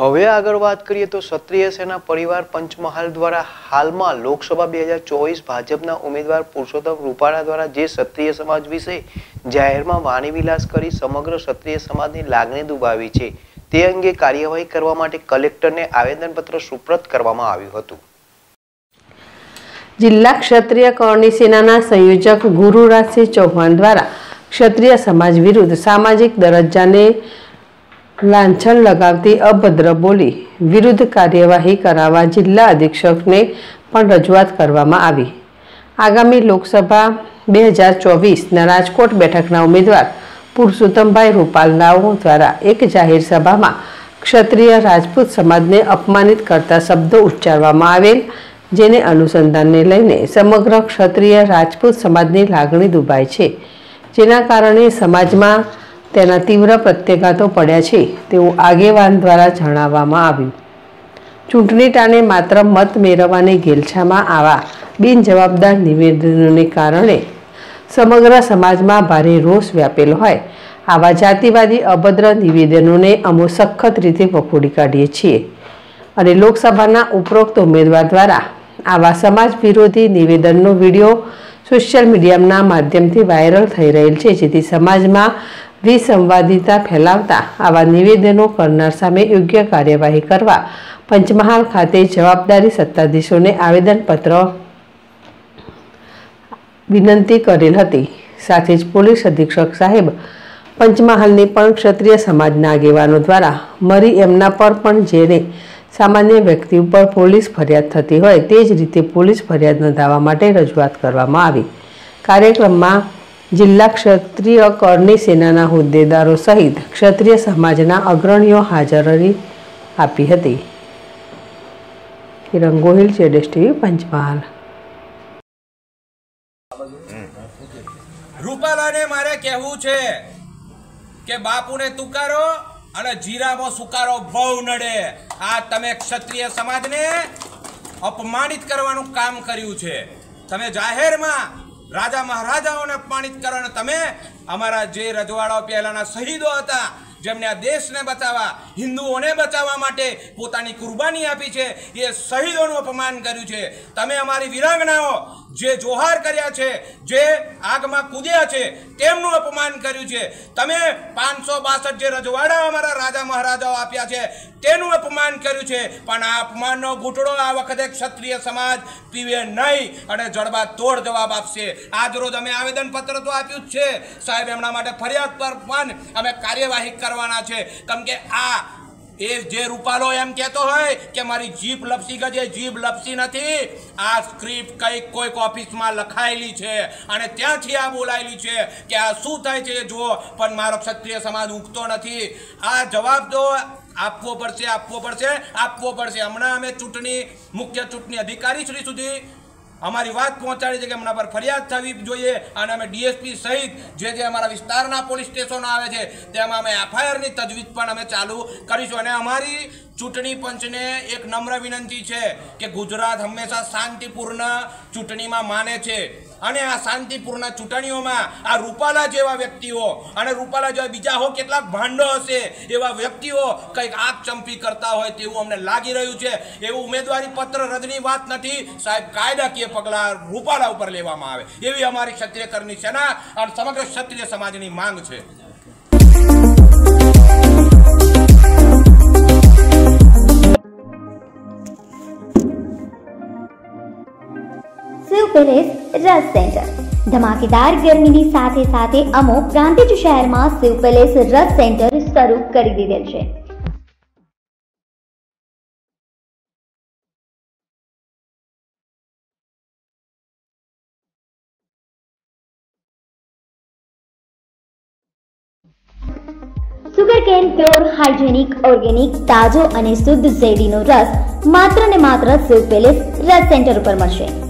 હવે આગળ વાત કરીએ તો ક્ષત્રિય સેના પરિવાર પંચમહાલ દ્વારા હાલમાં લોકસભા બે હજાર ચોવીસ ભાજપના ઉમેદવાર પુરુષોત્તમ રૂપાલા દ્વારા જે ક્ષત્રિય સમાજ વિશે જાહેરમાં વાણીવિલાસ કરી સમગ્ર ક્ષત્રિય સમાજની લાગણી દુભાવી છે, તે અંગે કાર્યવાહી કરવા માટે કલેક્ટરને આવેદનપત્ર સુપ્રત કરવામાં આવ્યું હતું. જિલ્લા ક્ષત્રિય કરણી સેનાના સંયોજક ગુરુરાજસિંહ ચૌહાણ દ્વારા ક્ષત્રિય સમાજ વિરુદ્ધ સામાજિક દરજ્જાને લાંછન લગાવતી અભદ્ર બોલી વિરુદ્ધ કાર્યવાહી કરાવવા જિલ્લા અધિક્ષકને પણ રજૂઆત કરવામાં આવી. આગામી લોકસભા બે હજાર ચોવીસના રાજકોટ બેઠકના ઉમેદવાર પુરુષોત્તમભાઈ રૂપાલનાઓ દ્વારા એક જાહેર સભામાં ક્ષત્રિય રાજપૂત સમાજને અપમાનિત કરતા શબ્દો ઉચ્ચારવામાં આવેલ, જેને અનુસંધાનને લઈને સમગ્ર ક્ષત્રિય રાજપૂત સમાજની લાગણી દુભાય છે. જેના કારણે સમાજમાં તેના તીવ્ર પ્રત્યાઘાતો પડ્યા છે, તેવું આગેવાન દ્વારા જણાવવામાં આવ્યું. ચૂંટણી ટાણે માત્ર મત મેળવવાની ગેલછામાં આવા બિનજવાબદાર નિવેદનોને કારણે સમગ્ર સમાજમાં ભારે રોષ વ્યાપેલો હોય, આવા જાતિવાદી અભદ્ર નિવેદનોને અમે સખત રીતે વખોડી કાઢીએ છીએ અને લોકસભાના ઉપરોક્ત ઉમેદવાર દ્વારા આવા સમાજ વિરોધી નિવેદનનો વીડિયો સોશિયલ મીડિયાના માધ્યમથી વાયરલ થઈ રહેલ છે, જેથી સમાજમાં વિસંવાદિતા ફેલાવતા આવા નિવેદનો કરનાર સામે યોગ્ય કાર્યવાહી કરવા પંચમહાલ ખાતે જવાબદારી સત્તાધીશોને આવેદનપત્ર વિનંતી કરેલ હતી. સાથે જ પોલીસ અધિક્ષક સાહેબ પંચમહાલની પણ ક્ષત્રિય સમાજના આગેવાનો દ્વારા મરી એમના પર પણ જેને સામાન્ય વ્યક્તિ ઉપર પોલીસ ફરિયાદ થતી હોય તે જ રીતે પોલીસ ફરિયાદ નોંધાવવા માટે રજૂઆત કરવામાં આવી. કાર્યક્રમમાં જિલ્લા ક્ષત્રિય કરની સેનાના હોદ્દેદારો સહિત ક્ષત્રિય સમાજના અગ્રણીઓ હાજરી આપી હતી. કિરણ ગોહિલ, જેડેશ ટીવી, પંચમહાલ. રૂપાલાને મારે કહેવું છે કે બાપુને તુકારો અને જીરામાં સુકારો બહુ નડે. આ તમે ક્ષત્રિય સમાજને અપમાનિત કરવાનું કામ કર્યું છે. તમે જાહેરમાં રાજા મહારાજાઓને અપમાનિત કરો અને તમે અમારા જે રજવાડાઓ પહેલાંના શહીદો હતા, જેમને આ દેશને બચાવવા, હિન્દુઓને બચાવવા માટે પોતાની કુરબાની આપી છે, એ શહીદોનું અપમાન કર્યું છે. તમે અમારી વિરાંગનાઓ જે જોહાર કર્યા છે, જે આગમાં કૂદ્યા છે, તેમનું અપમાન કર્યું છે. તમે પાંચસો બાસઠ જે રજવાડા અમારા રાજા મહારાજાઓ આપ્યા છે, તેનું અપમાન કર્યું છે. પણ આ અપમાનનો ઘૂંટડો આ વખતે ક્ષત્રિય સમાજ પીવે નહીં અને જડબા તોડ જવાબ આપશે. આજ રોજ અમે આવેદનપત્ર તો આપ્યું જ છે. સાહેબ, એમના માટે ફરિયાદ પર પણ અમે કાર્યવાહી કરવાના છે. કેમ કે આ એ જે રૂપાલો એમ કહેતો હોય કે મારી જીભ લપસી ગજે, જીભ લપસી નથી. આ સ્ક્રિપ્ટ કંઈક કોઈક ઓફિસમાં લખાયેલી છે અને ત્યાંથી આ બોલાયેલી છે કે આ શું થાય છે જુઓ. પણ મારો ક્ષત્રિય સમાજ ઉગતો નથી. આ જવાબ તો આપવો પડશે આપવો પડશે આપવો પડશે. હમણાં અમે ચૂંટણી, મુખ્ય ચૂંટણી અધિકારી શ્રી સુધી અમારી વાત પહોંચાડી છે કે એમના પર ફરિયાદ થવી જોઈએ અને અમે ડીએસપી સહિત જે જે અમારા વિસ્તારના પોલીસ સ્ટેશનો આવે છે, તેમાં અમે એફઆઈઆરની તજવીજ પણ અમે ચાલુ કરીશું. અને અમારી ચૂંટણી પંચને એક નમ્ર વિનંતી છે કે ગુજરાત હંમેશા શાંતિપૂર્ણ ચૂંટણીમાં માને છે. અને આ શાંતિપૂર્ણ ચૂંટણીઓમાં આ રૂપાલા જેવા વ્યક્તિઓ અને રૂપાલા જેવા બીજા હો કેટલાક ભાંડો હશે એવા વ્યક્તિઓ કંઈક આગ ચંપી કરતા હોય તેવું અમને લાગી રહ્યું છે. એવું ઉમેદવારી પત્ર રદની વાત નથી. સાહેબ, કાયદાકીય પગલાં રૂપાલા ઉપર લેવામાં આવે. એવી અમારી ક્ષત્રિય કરની સેના અને સમગ્ર ક્ષત્રિય સમાજની માંગ છે. પેલેસ સેન્ટર ધમાકેદાર ગરમીની સાથે સાથે અમો પ્રાંતિજ શહેરમાં શિવ પેલેસ રસ સેન્ટર શરૂ કરી દીધેલ છે. Sugar cane pure hygienic organic તાજો અને શુદ્ધ ઝેરીનો રસ માત્ર ને માત્ર શિવ પેલેસ રસ સેન્ટર ઉપર મળશે.